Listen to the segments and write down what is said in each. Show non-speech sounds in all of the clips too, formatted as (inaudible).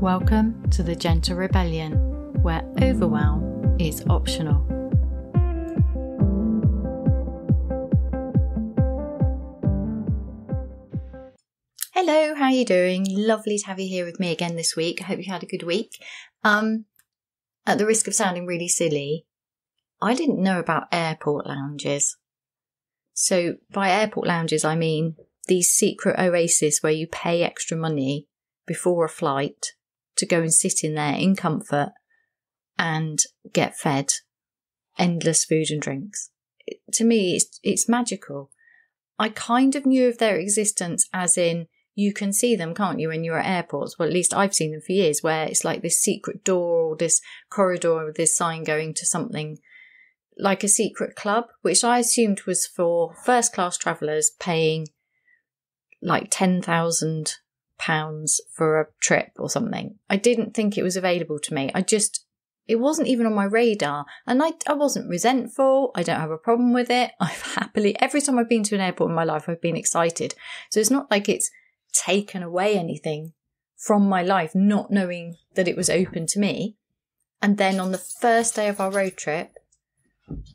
Welcome to the Gentle Rebellion, where overwhelm is optional. Hello, how are you doing? Lovely to have you here with me again this week. I hope you had a good week. Um, at the risk of sounding really silly, I didn't know about airport lounges. So by airport lounges, I mean these secret oases where you pay extra money before a flight to go and sit in there in comfort and get fed endless food and drinks. It, to me, it's, it's magical. I kind of knew of their existence as in you can see them, can't you, when you're at airports? Well, at least I've seen them for years where it's like this secret door or this corridor with this sign going to something like a secret club, which I assumed was for first class travellers paying like 10,000 pounds for a trip or something. I didn't think it was available to me. I just, it wasn't even on my radar. And I, I wasn't resentful. I don't have a problem with it. (laughs) I've happily, every time I've been to an airport in my life, I've been excited. So it's not like it's taken away anything from my life, not knowing that it was open to me. And then on the first day of our road trip,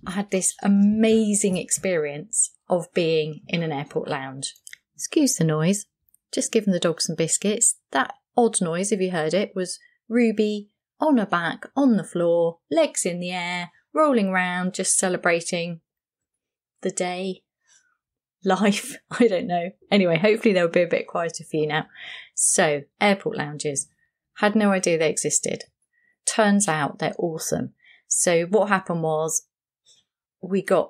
I had this amazing experience of being in an airport lounge. Excuse the noise just given the dog some biscuits. That odd noise, if you heard it, was Ruby on her back, on the floor, legs in the air, rolling round, just celebrating the day, life. (laughs) I don't know. Anyway, hopefully they'll be a bit quieter for you now. So, airport lounges. Had no idea they existed. Turns out they're awesome. So, what happened was we got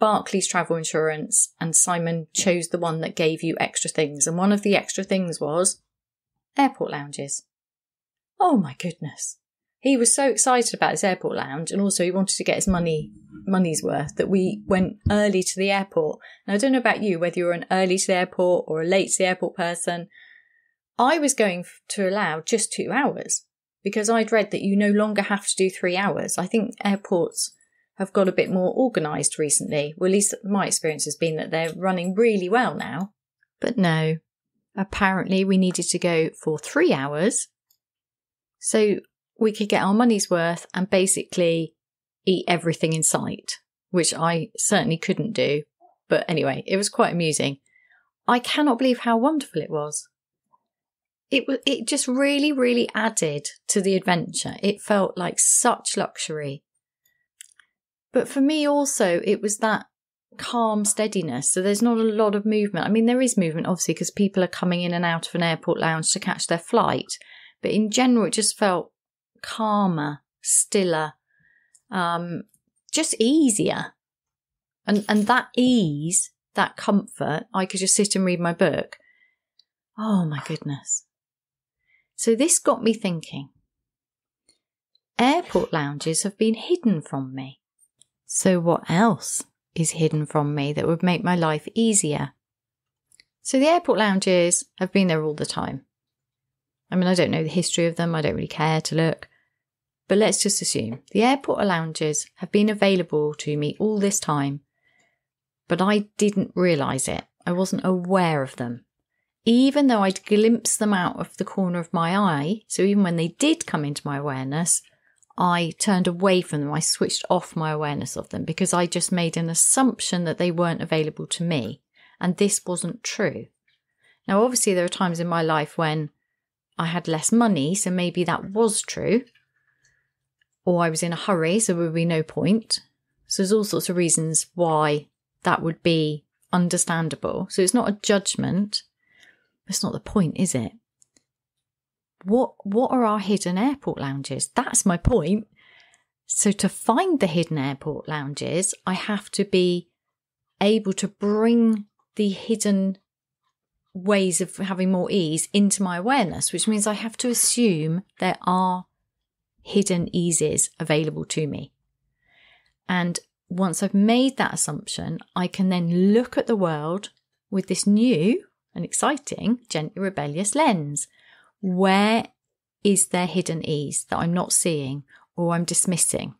Barclays travel insurance, and Simon chose the one that gave you extra things. And one of the extra things was airport lounges. Oh my goodness. He was so excited about his airport lounge, and also he wanted to get his money money's worth that we went early to the airport. Now I don't know about you, whether you're an early to the airport or a late to the airport person. I was going to allow just two hours because I'd read that you no longer have to do three hours. I think airports have got a bit more organised recently. Well, at least my experience has been that they're running really well now. But no, apparently we needed to go for three hours so we could get our money's worth and basically eat everything in sight, which I certainly couldn't do. But anyway, it was quite amusing. I cannot believe how wonderful it was. It was, it just really, really added to the adventure. It felt like such luxury. But for me also, it was that calm steadiness. So there's not a lot of movement. I mean, there is movement, obviously, because people are coming in and out of an airport lounge to catch their flight. But in general, it just felt calmer, stiller, um, just easier. And, and that ease, that comfort, I could just sit and read my book. Oh my goodness. So this got me thinking. Airport lounges have been hidden from me. So, what else is hidden from me that would make my life easier? So, the airport lounges have been there all the time. I mean, I don't know the history of them, I don't really care to look. But let's just assume the airport lounges have been available to me all this time, but I didn't realise it. I wasn't aware of them. Even though I'd glimpsed them out of the corner of my eye, so even when they did come into my awareness, I turned away from them. I switched off my awareness of them because I just made an assumption that they weren't available to me. And this wasn't true. Now, obviously, there are times in my life when I had less money, so maybe that was true. Or I was in a hurry, so there would be no point. So there's all sorts of reasons why that would be understandable. So it's not a judgment. It's not the point, is it? What what are our hidden airport lounges? That's my point. So to find the hidden airport lounges, I have to be able to bring the hidden ways of having more ease into my awareness, which means I have to assume there are hidden eases available to me. And once I've made that assumption, I can then look at the world with this new and exciting, gently rebellious lens where is there hidden ease that I'm not seeing or I'm dismissing?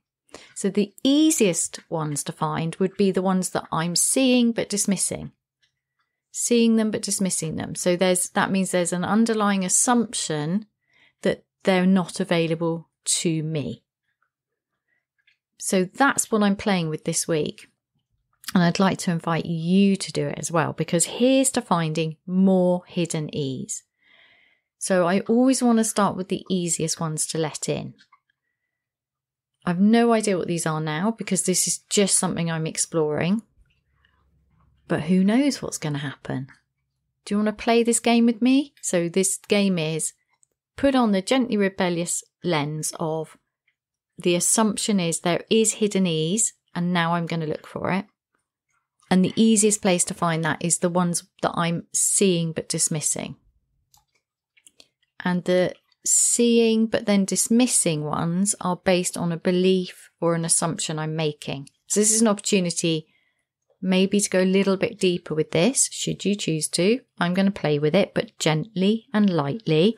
So the easiest ones to find would be the ones that I'm seeing but dismissing. Seeing them but dismissing them. So there's that means there's an underlying assumption that they're not available to me. So that's what I'm playing with this week. And I'd like to invite you to do it as well, because here's to finding more hidden ease. So I always want to start with the easiest ones to let in. I've no idea what these are now because this is just something I'm exploring. But who knows what's going to happen? Do you want to play this game with me? So, this game is put on the gently rebellious lens of the assumption is there is hidden ease, and now I'm going to look for it. And the easiest place to find that is the ones that I'm seeing but dismissing. And the seeing but then dismissing ones are based on a belief or an assumption I'm making. So, this is an opportunity maybe to go a little bit deeper with this, should you choose to. I'm going to play with it, but gently and lightly,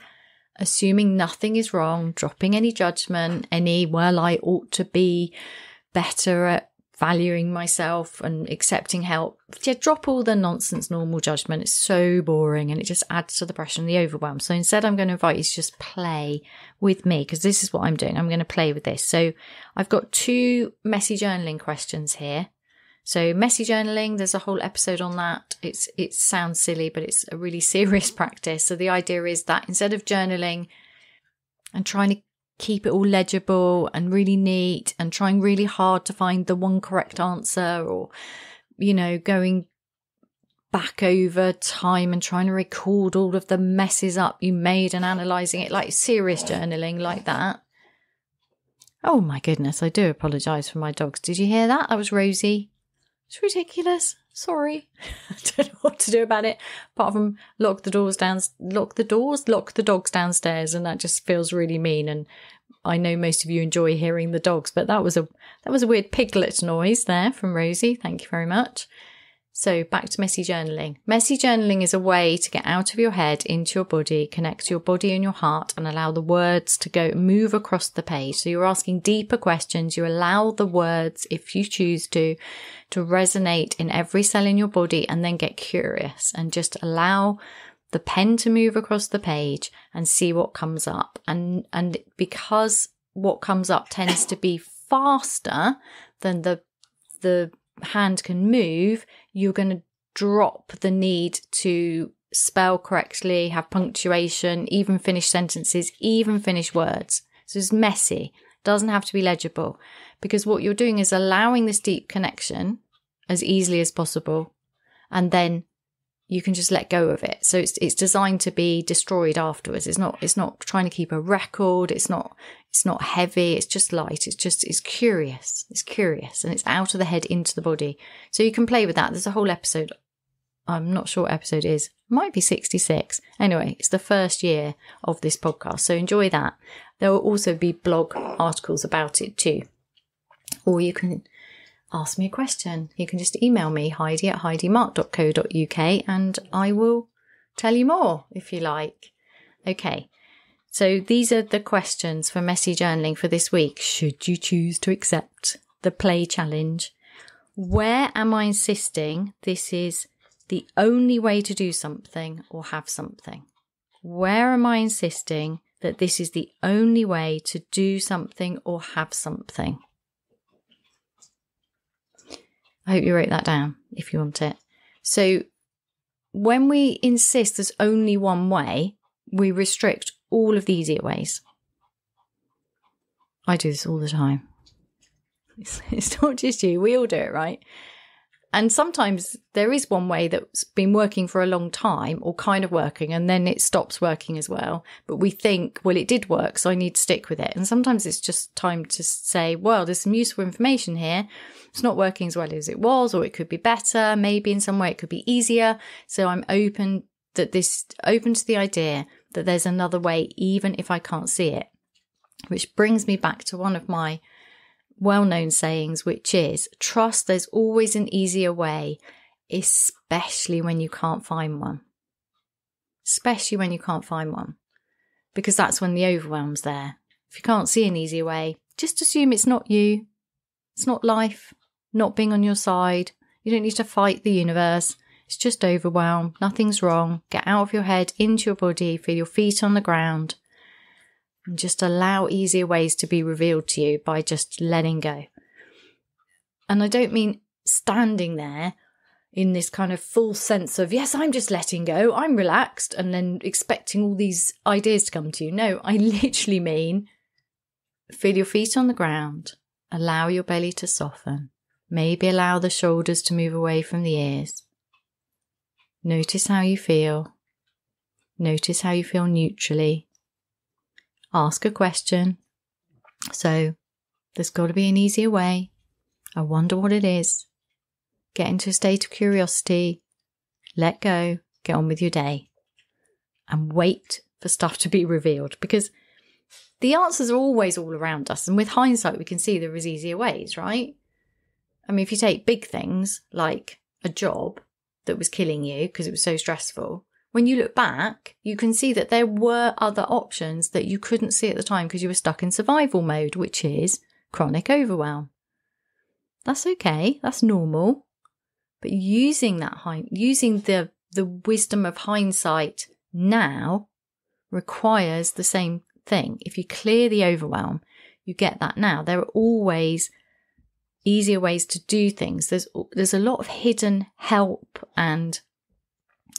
assuming nothing is wrong, dropping any judgment, any, well, I ought to be better at valuing myself and accepting help. Yeah, drop all the nonsense normal judgment. It's so boring and it just adds to the pressure and the overwhelm. So instead, I'm going to invite you to just play with me because this is what I'm doing. I'm going to play with this. So I've got two messy journaling questions here. So messy journaling, there's a whole episode on that. It's it sounds silly, but it's a really (laughs) serious practice. So the idea is that instead of journaling and trying to keep it all legible and really neat and trying really hard to find the one correct answer or you know going back over time and trying to record all of the messes up you made and analyzing it like serious journaling like that. Oh my goodness i do apologize for my dogs. Did you hear that? That was rosie it's ridiculous. Sorry. I (laughs) don't know what to do about it apart from lock the doors down, lock the doors, lock the dogs downstairs. And that just feels really mean. And I know most of you enjoy hearing the dogs, but that was a, that was a weird piglet noise there from Rosie. Thank you very much. So back to messy journaling. Messy journaling is a way to get out of your head into your body, connect your body and your heart and allow the words to go move across the page. So you're asking deeper questions. You allow the words, if you choose to, to resonate in every cell in your body and then get curious and just allow the pen to move across the page and see what comes up. And, and because what comes up tends to be faster than the, the hand can move, you're going to drop the need to spell correctly, have punctuation, even finish sentences, even finish words. So it's messy. Doesn't have to be legible because what you're doing is allowing this deep connection as easily as possible and then you can just let go of it. So it's it's designed to be destroyed afterwards. It's not it's not trying to keep a record. It's not it's not heavy. It's just light. It's just it's curious. It's curious and it's out of the head into the body. So you can play with that. There's a whole episode. I'm not sure what episode is. Might be 66. Anyway, it's the first year of this podcast. So enjoy that. There will also be blog articles about it too. Or you can ask me a question. You can just email me, heidi at heidimarke.co.uk, and I will tell you more if you like. Okay, so these are the questions for messy journaling for this week, should you choose to accept the play challenge. Where am I insisting this is the only way to do something or have something? Where am I insisting that this is the only way to do something or have something? I hope you wrote that down if you want it. So, when we insist there's only one way, we restrict all of the easier ways. I do this all the time. It's, (laughs) it's not just you, we all do it, right? And sometimes there is one way that's been working for a long time or kind of working and then it stops working as well. But we think, well, it did work, so I need to stick with it. And sometimes it's just time to say, well, there's some useful information here. It's not working as well as it was, or it could be better. Maybe in some way it could be easier. So I'm open that this, open to the idea that there's another way, even if I can't see it. Which brings me back to one of my well known sayings, which is trust there's always an easier way, especially when you can't find one. Especially when you can't find one, because that's when the overwhelm's there. If you can't see an easier way, just assume it's not you, it's not life, not being on your side. You don't need to fight the universe. It's just overwhelm. Nothing's wrong. Get out of your head, into your body, feel your feet on the ground. And just allow easier ways to be revealed to you by just letting go. And I don't mean standing there in this kind of full sense of, yes, I'm just letting go, I'm relaxed, and then expecting all these ideas to come to you. No, I (laughs) literally mean feel your feet on the ground, allow your belly to soften, maybe allow the shoulders to move away from the ears. Notice how you feel. Notice how you feel neutrally. Ask a question. So, there's got to be an easier way. I wonder what it is. Get into a state of curiosity. Let go. Get on with your day. And wait for stuff to be revealed because the answers are always all around us. And with hindsight, we can see there is easier ways, right? I mean, if you take big things like a job that was killing you because it was so stressful, when you look back, you can see that there were other options that you couldn't see at the time because you were stuck in survival mode, which is chronic overwhelm. That's okay. That's normal. But using that using the the wisdom of hindsight now requires the same thing. If you clear the overwhelm, you get that now. There are always easier ways to do things. There's there's a lot of hidden help and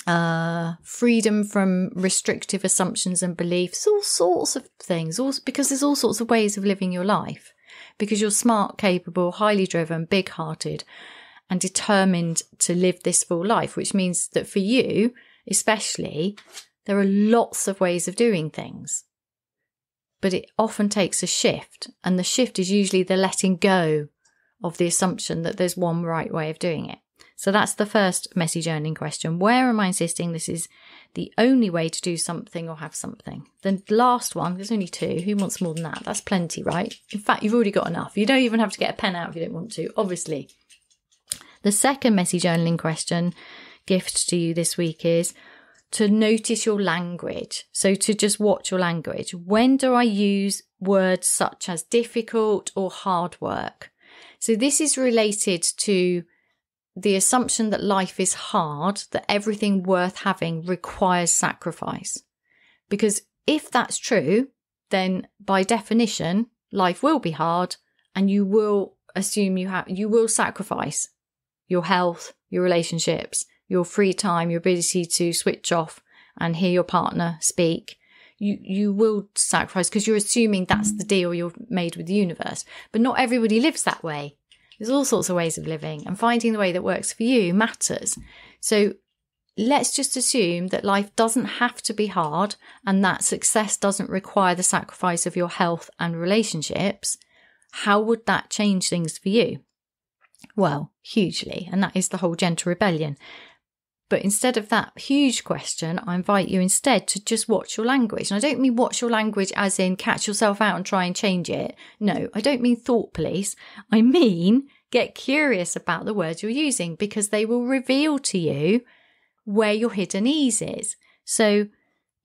uh, freedom from restrictive assumptions and beliefs, all sorts of things, all, because there's all sorts of ways of living your life. Because you're smart, capable, highly driven, big hearted, and determined to live this full life, which means that for you, especially, there are lots of ways of doing things. But it often takes a shift, and the shift is usually the letting go of the assumption that there's one right way of doing it. So that's the first messy journaling question. Where am I insisting this is the only way to do something or have something? The last one, there's only two. Who wants more than that? That's plenty, right? In fact, you've already got enough. You don't even have to get a pen out if you don't want to, obviously. The second messy journaling question gift to you this week is to notice your language. So to just watch your language. When do I use words such as difficult or hard work? So this is related to the assumption that life is hard, that everything worth having requires sacrifice. Because if that's true, then by definition, life will be hard and you will assume you have, you will sacrifice your health, your relationships, your free time, your ability to switch off and hear your partner speak. You, you will sacrifice because you're assuming that's the deal you've made with the universe. But not everybody lives that way. There's all sorts of ways of living, and finding the way that works for you matters. So let's just assume that life doesn't have to be hard and that success doesn't require the sacrifice of your health and relationships. How would that change things for you? Well, hugely. And that is the whole gentle rebellion. But instead of that huge question, I invite you instead to just watch your language. And I don't mean watch your language as in catch yourself out and try and change it. No, I don't mean thought police. I mean get curious about the words you're using because they will reveal to you where your hidden ease is. So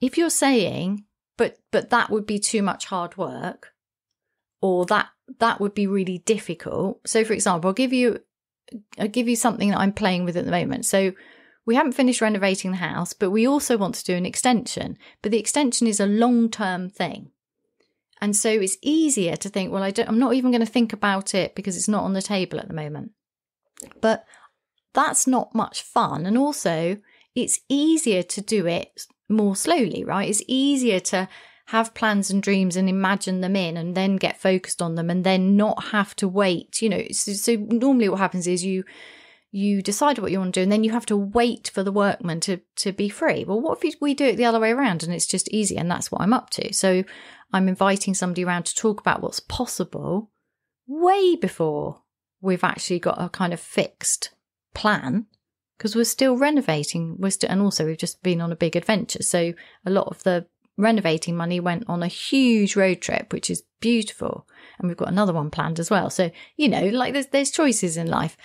if you're saying, but but that would be too much hard work, or that that would be really difficult. So for example, I'll give you I'll give you something that I'm playing with at the moment. So we haven't finished renovating the house, but we also want to do an extension. But the extension is a long term thing. And so it's easier to think, well, I don't, I'm not even going to think about it because it's not on the table at the moment. But that's not much fun. And also, it's easier to do it more slowly, right? It's easier to have plans and dreams and imagine them in and then get focused on them and then not have to wait. You know, so, so normally what happens is you you decide what you want to do and then you have to wait for the workman to to be free. Well what if we do it the other way around and it's just easy and that's what i'm up to. So i'm inviting somebody around to talk about what's possible way before we've actually got a kind of fixed plan because we're still renovating we're still and also we've just been on a big adventure. So a lot of the renovating money went on a huge road trip which is beautiful and we've got another one planned as well. So you know like there's there's choices in life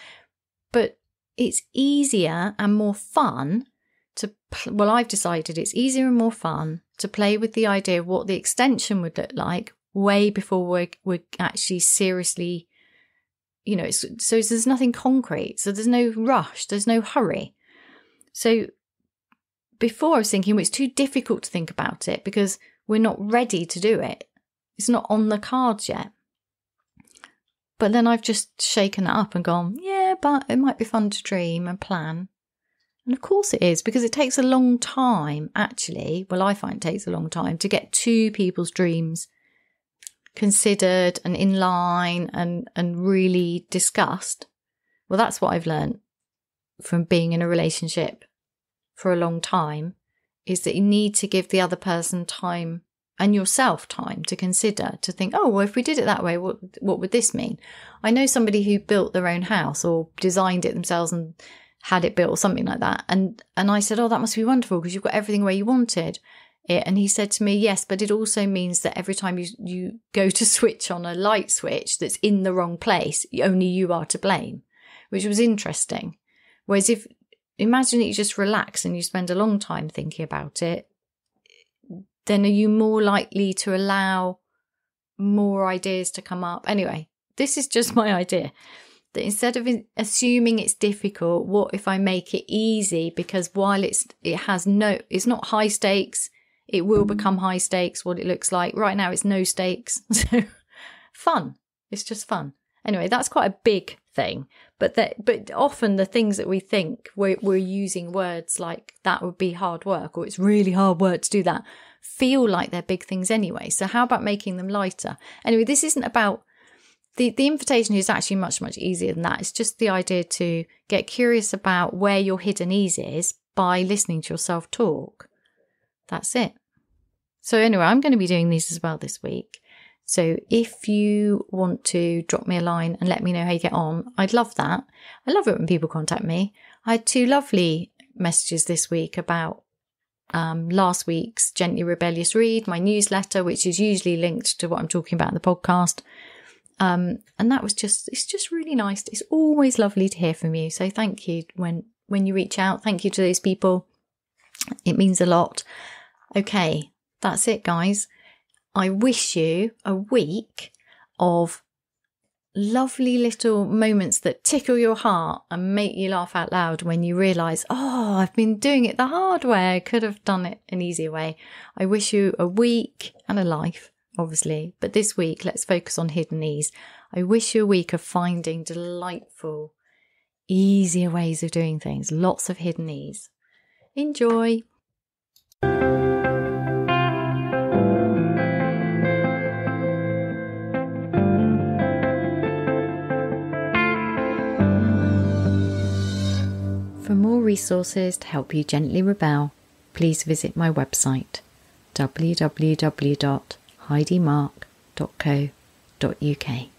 but it's easier and more fun to, well, I've decided it's easier and more fun to play with the idea of what the extension would look like way before we're, we're actually seriously, you know, so there's nothing concrete. So there's no rush, there's no hurry. So before I was thinking, well, it's too difficult to think about it because we're not ready to do it. It's not on the cards yet. But then I've just shaken it up and gone, yeah, but it might be fun to dream and plan. And of course it is, because it takes a long time, actually. Well, I find it takes a long time to get two people's dreams considered and in line and, and really discussed. Well, that's what I've learned from being in a relationship for a long time is that you need to give the other person time and yourself time to consider to think oh well if we did it that way what what would this mean? I know somebody who built their own house or designed it themselves and had it built or something like that and and i said oh that must be wonderful because you've got everything where you wanted it and he said to me yes but it also means that every time you you go to switch on a light switch that's in the wrong place only you are to blame which was interesting. Whereas if imagine that you just relax and you spend a long time thinking about it, then are you more likely to allow more ideas to come up? Anyway, this is just (laughs) my idea. That instead of assuming it's difficult, what if I make it easy? Because while it's it has no, it's not high stakes. It will mm-hmm. become high stakes. What it looks like right now, it's no stakes. (laughs) So fun. It's just fun. Anyway, that's quite a big thing. But that, but often the things that we think we're, we're using words like that would be hard work or it's really hard work to do that feel like they're big things anyway. So how about making them lighter? Anyway, this isn't about the, the invitation is actually much, much easier than that. It's just the idea to get curious about where your hidden ease is by listening to yourself talk. That's it. So anyway, I'm going to be doing these as well this week. So if you want to drop me a line and let me know how you get on, I'd love that. I love it when people contact me. I had two lovely messages this week about um, last week's Gently Rebellious Read, my newsletter, which is usually linked to what I'm talking about in the podcast. Um, and that was just, it's just really nice. It's always lovely to hear from you. So thank you when, when you reach out. Thank you to those people. It means a lot. Okay. That's it, guys. I wish you a week of lovely little moments that tickle your heart and make you laugh out loud when you realize, oh, I've been doing it the hard way. I could have done it an easier way. I wish you a week and a life, obviously. But this week, let's focus on hidden ease. I wish you a week of finding delightful, easier ways of doing things. Lots of hidden ease. Enjoy. For more resources to help you gently rebel, please visit my website www.heidimarke.co.uk.